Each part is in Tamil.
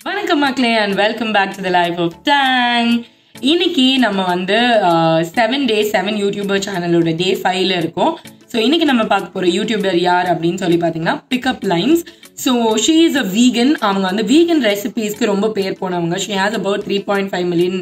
வணக்கம் மக்களே and welcome back to the life of Tang இன்னைக்கு நம்ம வந்து செவன் டே செவன் யூடியூபர் சேனலோட டே ஃபைவ்ல இருக்கோம். ஸோ இன்னைக்கு நம்ம பார்க்க போகிற யூடியூபர் யார் அப்படின்னு சொல்லி பார்த்தீங்கன்னா pickup lines so she is a vegan அவங்க வந்து வீகன் ரெசிபீஸ்க்கு ரொம்ப பேர் போனவங்க. She has about three point five million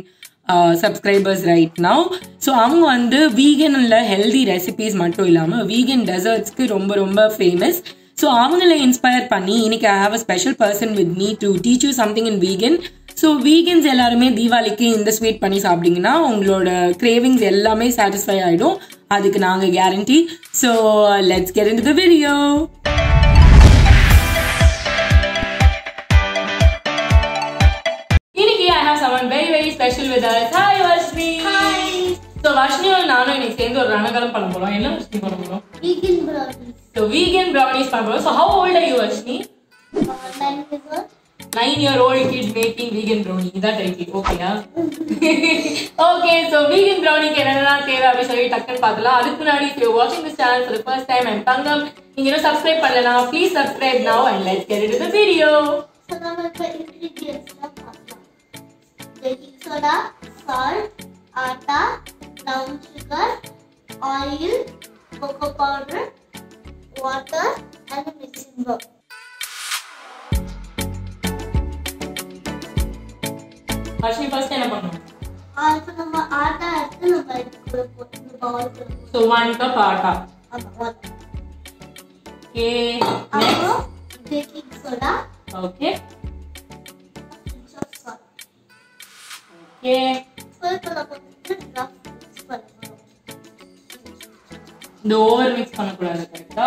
subscribers right now so அவங்க வந்து வீகனில் ஹெல்தி ரெசிபீஸ் மட்டும் இல்லாமல் வீகன் டெசர்ட்ஸ்க்கு ரொம்ப ரொம்ப ஃபேமஸ் ஸோ அவங்கள இன்ஸ்பயர் பண்ணி இன்னைக்கு I have a special person with me to teach you something in vegan so vegans எல்லாருமே தீபாவளிக்கு இந்த ஸ்வீட் பண்ணி சாப்பிட்டீங்கன்னா உங்களோட கிரேவிங்ஸ் எல்லாமே சாட்டிஸ்ஃபை ஆகிடும் அதுக்கு நாங்கள் guarantee so let's get in the video இன்னைக்கு I have someone very very special with us. Hi Varshini so வர்ஷினியும் நானும் இன்னைக்கு சேர்ந்து ஒரு ரணகலம் பண்ண போறோம். என்ன வர்ஷினி பண்ண போறோம்? Vegan brownies. So vegan brownies பண்ண போறோம். So how old are you Varshini. Nine year old kids making vegan brownie இதான் டைட்டில் ஓகேயா ஓகே ஸோ வீகன் ப்ரௌனிக்கு என்னென்னலாம் தேவை அப்படின்னு சொல்லி டக்குன்னு பார்க்கலாம். அதுக்கு முன்னாடி this channel for the first time I'm தங்கம் நீங்க இன்னும் சப்ஸ்கிரைப் பண்ணலனா please subscribe now we're going ingredients of pasta. Baking soda, salt, atta, brown sugar, oil, cocoa powder, water, and a mixing bowl. Varshini first என்ன பண்ணணும் Uh, இப்போ நம்ம ஆட்டா எடுத்து நம்ம இதுக்குள்ள போட்டு இந்த பவுலுக்குள்ள போட்டு ஸோ ஒன் கப் ஆட்டா ஆமா water. ஓகே அப்புறம் baking soda okay pinch of salt. Okay So இப்போ இந்த ஓவர் மிக்ஸ் பண்ணக்கூடாது. கரெக்டா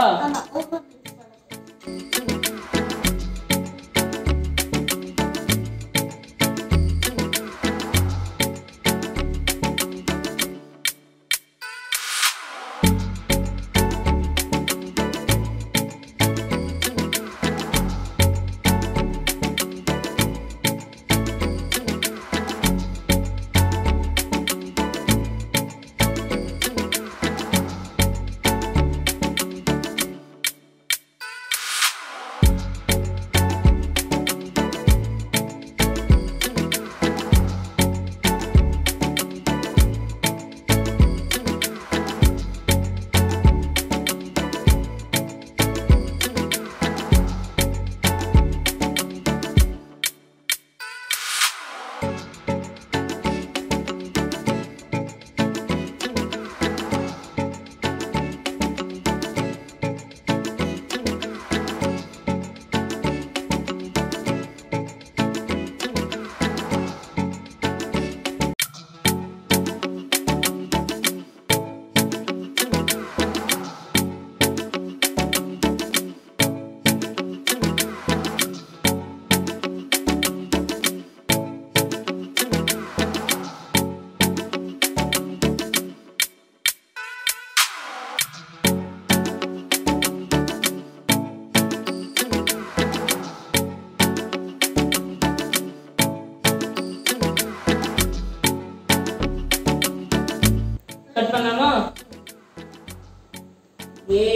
ஏ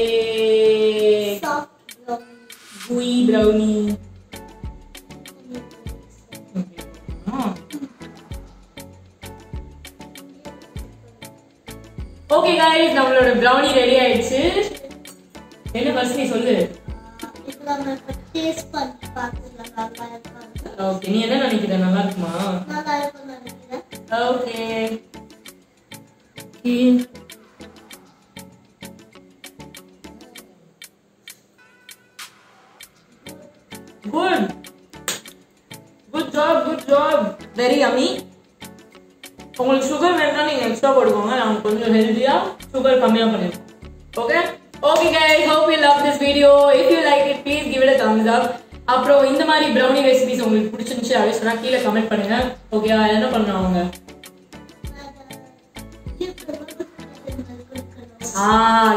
Soft brownie. Kui brownie okay guys நம்மளோட ப்ரௌனி ரெடி ஆயிடுச்சு என்ன ஃபர்ஸ்ட் நீ சொல்லு இப்போ நம்ம இப்போ டேஸ்ட் பண்ணி பார்த்துக்கலாம் நல்லா இருக்கான்னு. ஓகே நீ என்ன நினைக்கிற நல்லா இருக்குமா நல்லா இருக்கும்னு நினைக்கிறேன் ஓகே குட் ஜாப் வெரி அமி உங்களுக்கு சுகர் வேணும்னா நீங்க எக்ஸ்ட்ரா போடுவாங்க நாங்க கொஞ்சம் ஹெல்த்தியா சுகர் கம்மியா பண்ணிருக்கோம் okay okay guys. Hope you love this video if you like it please give it thumbs up அப்புறம் இந்த மாதிரி ப்ரௌனி ரெசிபிஸ் உங்களுக்கு பிடிச்சிருந்துச்சு அப்படின்னு சொன்னா கீழே கமெண்ட் பண்ணுங்க. ஓகே என்ன பண்ணுவாங்க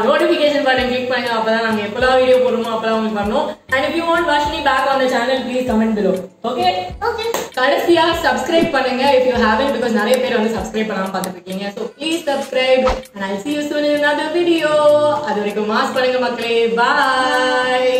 நோட்டிஃபிகேஷன் பட்டன் கிளிக் பண்ணுங்க அப்பதான் நாங்க எப்பலாம் வீடியோ போடுறோமோ அப்பலாம் உங்களுக்கு பண்ணோம் and if you want Vashni back on the channel please comment below. Okay? Okay கடைசியா சப்ஸ்கிரைப் பண்ணுங்க if you haven't because நிறைய பேர் வந்து சப்ஸ்கிரைப் பண்ணாம பார்த்துட்டு இருக்கீங்க so please subscribe and I'll see you soon in another video. அது வரைக்கும் மாஸ்க் பண்ணுங்க மக்களே. Bye.